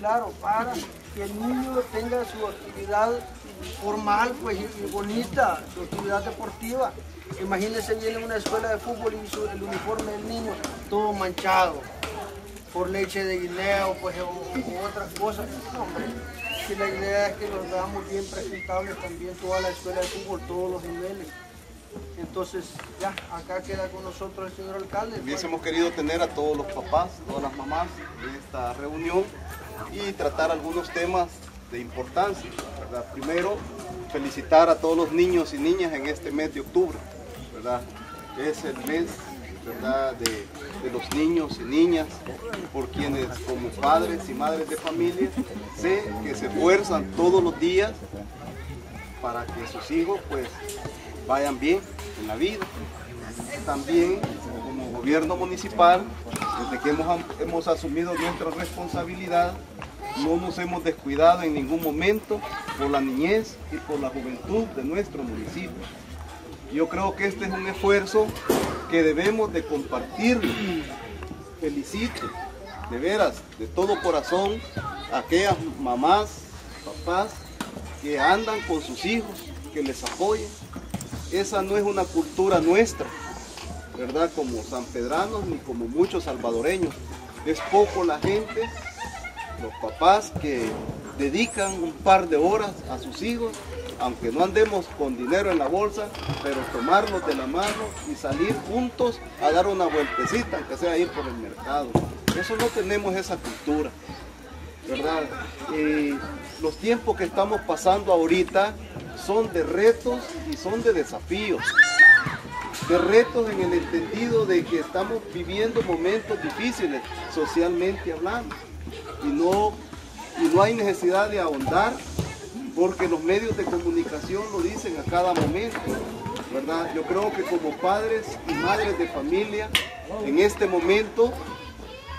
claro, para que el niño tenga su actividad formal pues, y bonita, su actividad deportiva. Imagínense viene una escuela de fútbol y el uniforme del niño todo manchado por leche de guineo pues, o, otras cosas. hombre, si la idea es que los veamos bien presentables también toda la escuela de fútbol, todos los niveles. Entonces, ya, acá queda con nosotros el señor alcalde. Hubiésemos querido tener a todos los papás, todas las mamás de esta reunión y tratar algunos temas de importancia. Primero, felicitar a todos los niños y niñas en este mes de octubre. Es el mes. De, de, los niños y niñas, por quienes como padres y madres de familia sé que se esfuerzan todos los días para que sus hijos pues vayan bien en la vida. También como gobierno municipal, desde que hemos, hemos asumido nuestra responsabilidad, no nos hemos descuidado en ningún momento por la niñez y por la juventud de nuestro municipio. Yo creo que este es un esfuerzo que debemos de compartir. Felicito de veras, de todo corazón, a aquellas mamás, papás que andan con sus hijos, que les apoyen. Esa no es una cultura nuestra, ¿verdad? Como sanpedranos ni como muchos salvadoreños. Es poco la gente, los papás que dedican un par de horas a sus hijos aunque no andemos con dinero en la bolsa, pero tomarlos de la mano y salir juntos a dar una vueltecita, aunque sea ir por el mercado. Eso no tenemos esa cultura, ¿verdad? los tiempos que estamos pasando ahorita son de retos y son de desafíos. De retos en el entendido de que estamos viviendo momentos difíciles socialmente hablando. Y no, y no hay necesidad de ahondar porque los medios de comunicación lo dicen a cada momento, ¿verdad? Yo creo que como padres y madres de familia, en este momento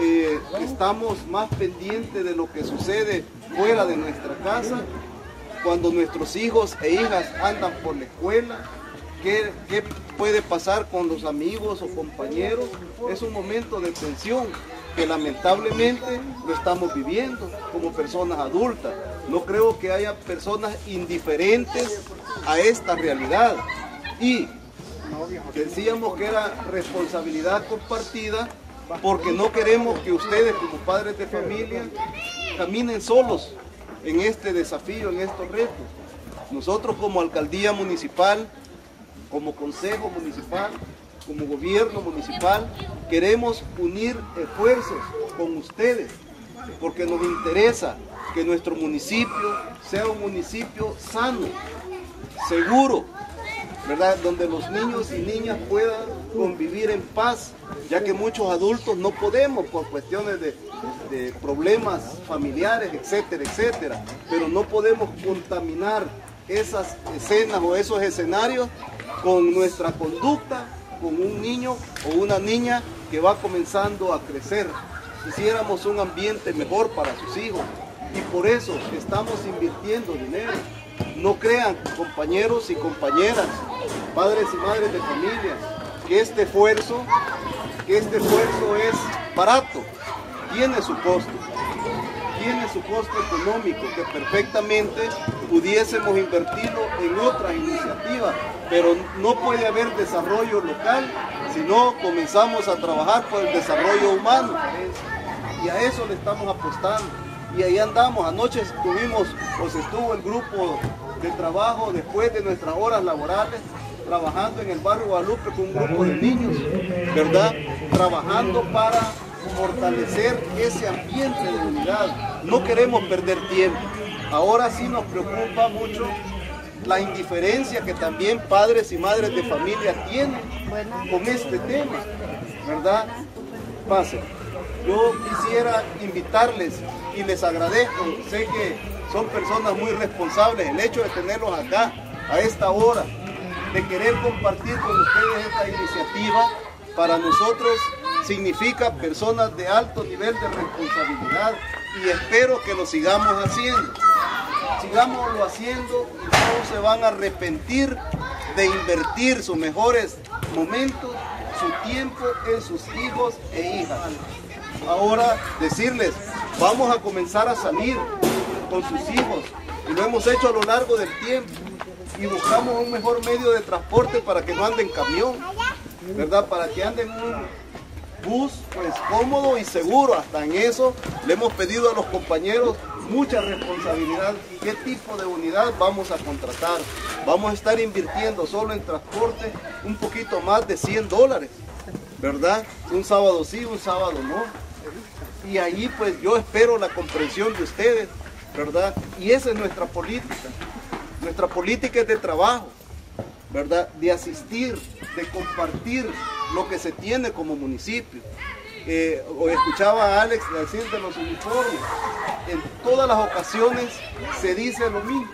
eh, estamos más pendientes de lo que sucede fuera de nuestra casa, cuando nuestros hijos e hijas andan por la escuela, qué, puede pasar con los amigos o compañeros, es un momento de tensión que lamentablemente lo estamos viviendo como personas adultas. No creo que haya personas indiferentes a esta realidad. Y decíamos que era responsabilidad compartida porque no queremos que ustedes como padres de familia caminen solos en este desafío, en estos retos. Nosotros como alcaldía municipal, como consejo municipal, como gobierno municipal, queremos unir esfuerzos con ustedes, porque nos interesa que nuestro municipio sea un municipio sano, seguro, ¿verdad? Donde los niños y niñas puedan convivir en paz, ya que muchos adultos no podemos por cuestiones de, de problemas familiares, etcétera, etcétera, pero no podemos contaminar esas escenas o esos escenarios con nuestra conducta con un niño o una niña que va comenzando a crecer. Quisiéramos un ambiente mejor para sus hijos y por eso estamos invirtiendo dinero. No crean, compañeros y compañeras, padres y madres de familia, que este esfuerzo, que este esfuerzo es barato, tiene su costo tiene su costo económico que perfectamente pudiésemos invertirlo en otras iniciativas, pero no puede haber desarrollo local si no comenzamos a trabajar por el desarrollo humano. Y a eso le estamos apostando. Y ahí andamos, anoche estuvimos, pues estuvo el grupo de trabajo después de nuestras horas laborales, trabajando en el barrio Guadalupe con un grupo de niños, ¿verdad? Trabajando para fortalecer ese ambiente de unidad. No queremos perder tiempo. Ahora sí nos preocupa mucho la indiferencia que también padres y madres de familia tienen con este tema, ¿verdad? Pase. Yo quisiera invitarles y les agradezco, sé que son personas muy responsables, el hecho de tenerlos acá a esta hora, de querer compartir con ustedes esta iniciativa, para nosotros significa personas de alto nivel de responsabilidad y espero que lo sigamos haciendo. Sigámoslo haciendo y no se van a arrepentir de invertir sus mejores momentos, su tiempo en sus hijos e hijas. Ahora decirles Vamos a comenzar a salir con sus hijos y lo hemos hecho a lo largo del tiempo y buscamos un mejor medio de transporte para que no anden en camión, ¿verdad? Para que anden en un bus pues cómodo y seguro. Hasta en eso le hemos pedido a los compañeros mucha responsabilidad. ¿Qué tipo de unidad vamos a contratar? Vamos a estar invirtiendo solo en transporte un poquito más de 100 dólares, ¿verdad? Un sábado sí, un sábado no. Y ahí pues yo espero la comprensión de ustedes, ¿verdad? Y esa es nuestra política. Nuestra política es de trabajo, ¿verdad? De asistir, de compartir lo que se tiene como municipio. Eh, escuchaba a Alex decir de los uniformes. En todas las ocasiones se dice lo mismo,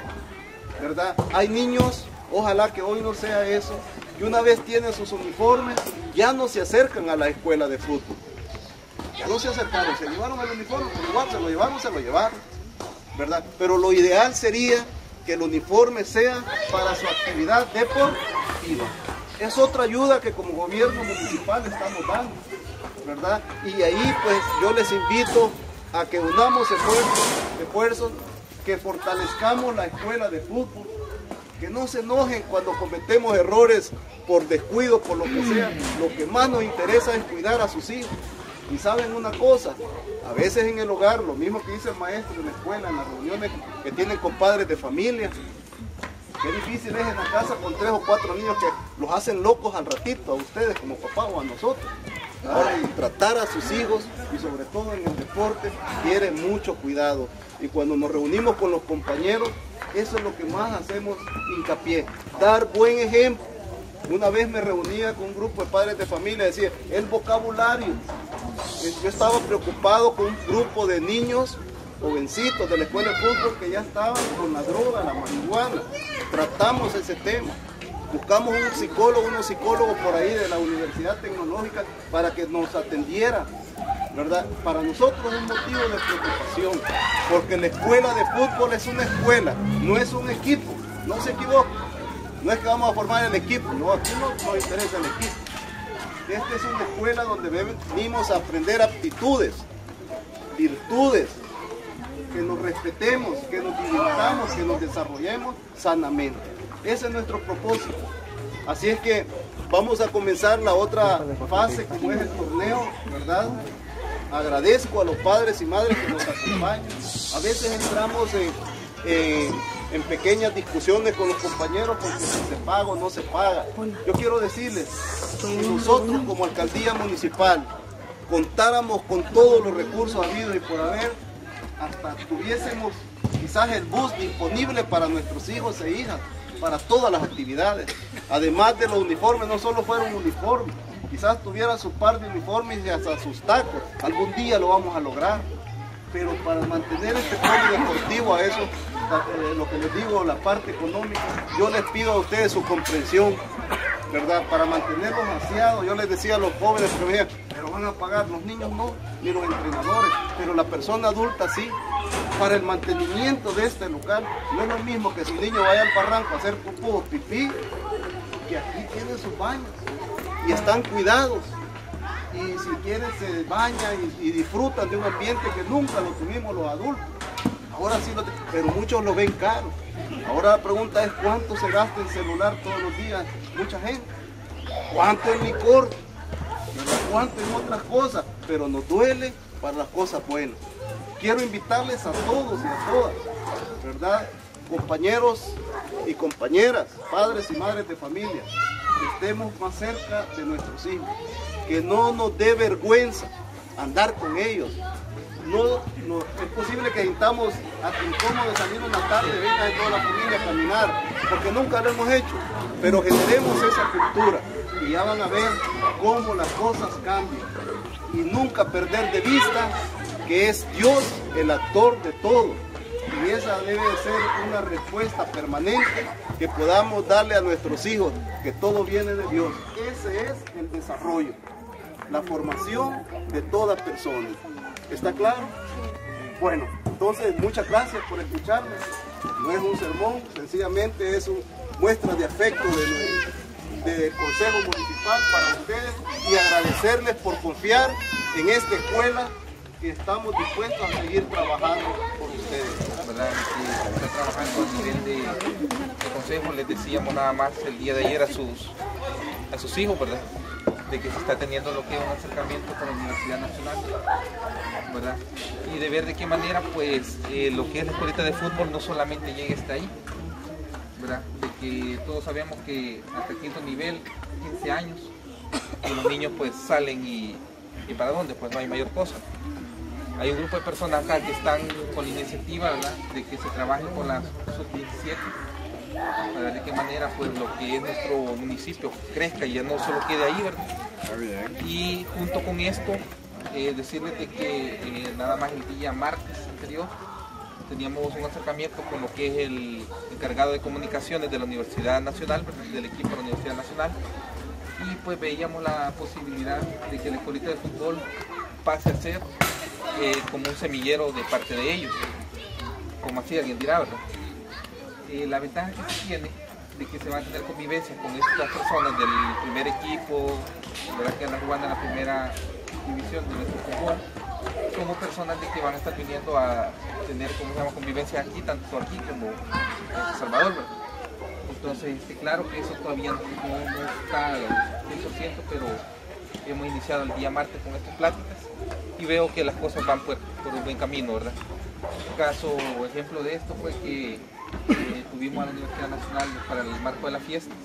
¿verdad? Hay niños, ojalá que hoy no sea eso, y una vez tienen sus uniformes, ya no se acercan a la escuela de fútbol. Ya no se acercaron, se llevaron el uniforme, igual se lo llevaron, se lo llevaron, ¿verdad? Pero lo ideal sería que el uniforme sea para su actividad deportiva. Es otra ayuda que como gobierno municipal estamos dando, ¿verdad? Y ahí pues yo les invito a que unamos esfuerzos, que fortalezcamos la escuela de fútbol, que no se enojen cuando cometemos errores por descuido, por lo que sea. Lo que más nos interesa es cuidar a sus hijos. Y saben una cosa, a veces en el hogar, lo mismo que dice el maestro en la escuela, en las reuniones que tienen con padres de familia, qué difícil es en la casa con tres o cuatro niños que los hacen locos al ratito, a ustedes como papá o a nosotros. Ahora, tratar a sus hijos y sobre todo en el deporte quiere mucho cuidado. Y cuando nos reunimos con los compañeros, eso es lo que más hacemos hincapié, dar buen ejemplo. Una vez me reunía con un grupo de padres de familia, decía, el vocabulario, yo estaba preocupado con un grupo de niños jovencitos de la escuela de fútbol que ya estaban con la droga, la marihuana. Tratamos ese tema. Buscamos un psicólogo, unos psicólogos por ahí de la Universidad Tecnológica para que nos atendiera. ¿verdad? Para nosotros es un motivo de preocupación, porque la escuela de fútbol es una escuela, no es un equipo, no se equivoque. No es que vamos a formar el equipo, no, aquí no nos interesa el equipo. Esta es una escuela donde venimos a aprender aptitudes, virtudes, que nos respetemos, que nos divirtamos, que nos desarrollemos sanamente. Ese es nuestro propósito. Así es que vamos a comenzar la otra fase, como es el torneo, ¿verdad? Agradezco a los padres y madres que nos acompañan. A veces entramos en, en pequeñas discusiones con los compañeros porque si se paga o no se paga. Yo quiero decirles, si nosotros como alcaldía municipal contáramos con todos los recursos habidos y por haber, hasta tuviésemos quizás el bus disponible para nuestros hijos e hijas, para todas las actividades. Además de los uniformes, no solo fueron uniformes, quizás tuviera su par de uniformes y hasta sus tacos. Algún día lo vamos a lograr. Pero para mantener este pueblo deportivo, a eso, eh, lo que les digo, la parte económica, yo les pido a ustedes su comprensión, ¿verdad? Para mantenerlos aseados, yo les decía a los jóvenes que decían, pero van a pagar, los niños no, ni los entrenadores, pero la persona adulta sí. Para el mantenimiento de este local, no es lo mismo que su niño vaya al barranco a hacer pupú pipí, que aquí tienen sus baños y están cuidados. Y si quieren se bañan y, y disfrutan de un ambiente que nunca lo tuvimos los adultos. Ahora sí lo pero muchos lo ven caro. Ahora la pregunta es cuánto se gasta en celular todos los días mucha gente. ¿Cuánto en licor? ¿Cuánto en otras cosas? Pero nos duele para las cosas buenas. Quiero invitarles a todos y a todas, ¿verdad? Compañeros y compañeras, padres y madres de familia, que estemos más cerca de nuestros hijos. Que no nos dé vergüenza andar con ellos, no, es posible que sintamos hasta incómodo salir una tarde, venga de toda la familia a caminar, porque nunca lo hemos hecho, pero generemos esa cultura y ya van a ver cómo las cosas cambian y nunca perder de vista que es Dios el actor de todo y esa debe ser una respuesta permanente que podamos darle a nuestros hijos, que todo viene de Dios. Ese es el desarrollo, la formación de toda persona. ¿Está claro? Bueno, entonces muchas gracias por escucharme. No es un sermón, sencillamente es una muestra de afecto del de Consejo Municipal para ustedes y agradecerles por confiar en esta escuela que estamos dispuestos a seguir trabajando por ustedes. ¿verdad? Está trabajando a nivel de, de consejo, les decíamos nada más el día de ayer a sus, a sus hijos, ¿verdad? De que se está teniendo lo que es un acercamiento con la Universidad Nacional, ¿verdad? Y de ver de qué manera, pues, eh, lo que es la escuelita de fútbol no solamente llega hasta ahí, ¿verdad? De que todos sabemos que hasta quinto nivel, 15 años, y los niños pues salen y, y para dónde, pues no hay mayor cosa. Hay un grupo de personas acá que están con la iniciativa, ¿verdad? De que se trabaje con la sub-17, para ver de qué manera pues lo que es nuestro municipio crezca y ya no solo quede ahí, ¿verdad? Y junto con esto, eh, decirles de que eh, nada más el día martes anterior teníamos un acercamiento con lo que es el encargado de comunicaciones de la Universidad Nacional, del equipo de la Universidad Nacional, y pues veíamos la posibilidad de que la escuelita de fútbol pase a ser eh, como un semillero de parte de ellos, como así alguien dirá, ¿verdad? Eh, la ventaja que se tiene de que se va a tener convivencia con estas personas del primer equipo, ¿verdad? que andan jugando en la primera división de nuestro fútbol, como personas de que van a estar viniendo a tener como se convivencia aquí, tanto aquí como en Salvador. ¿verdad? Entonces, este, claro que eso todavía no, está al 100%, pero hemos iniciado el día martes con estas pláticas y veo que las cosas van por, por un buen camino, ¿verdad? Un caso, ejemplo de esto fue que eh, tuvimos a la Universidad Nacional para el marco de las fiestas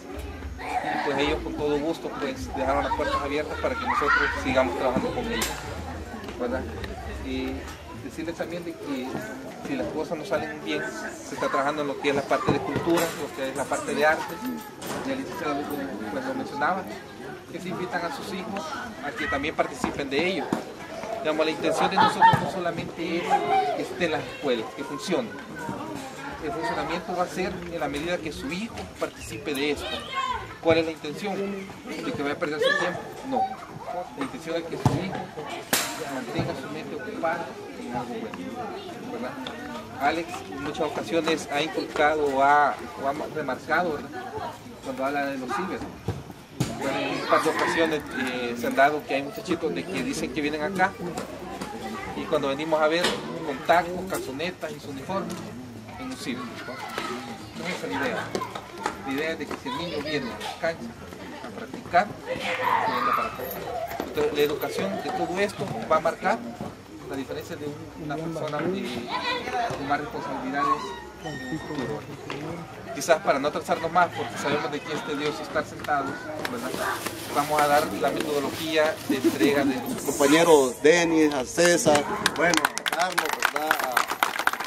y pues ellos con todo gusto pues dejaron las puertas abiertas para que nosotros sigamos trabajando con ellos. Y decirles también de que si las cosas no salen bien, se está trabajando en lo que es la parte de cultura, lo que es la parte de arte, y el licenciado pues, lo mencionaba, que se invitan a sus hijos a que también participen de ello. Digamos, la intención de nosotros no solamente es que esté en las escuelas, que funcione. El funcionamiento va a ser en la medida que su hijo participe de esto. ¿Cuál es la intención? ¿De que vaya a perder su tiempo? No. La intención es que su hijo mantenga su mente ocupada en algo bueno. ¿verdad? Alex en muchas ocasiones ha inculcado o ha, remarcado cuando habla de los ciber. Bueno, en un par de ocasiones eh, se han dado que hay muchachitos de que dicen que vienen acá y cuando venimos a ver con tacos, calzonetas y su uniforme No es la idea. La idea es de que si el niño viene a la cancha a practicar, venga para acá. Entonces, la educación de todo esto va a marcar la diferencia de un- una persona con más responsabilidades. Quizás para no atrasarnos más, porque sabemos de que este Dios estar sentados, ¿verdad? vamos a dar la metodología de entrega de los compañeros Denis, a César, bueno, a Carlos, ¿verdad? A,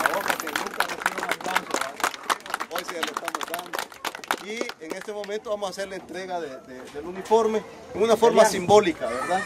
a Oca, que nunca recibe un aplauso, ya lo estamos dando. Y en este momento vamos a hacer la entrega de- de- del uniforme en una forma simbólica, ¿verdad?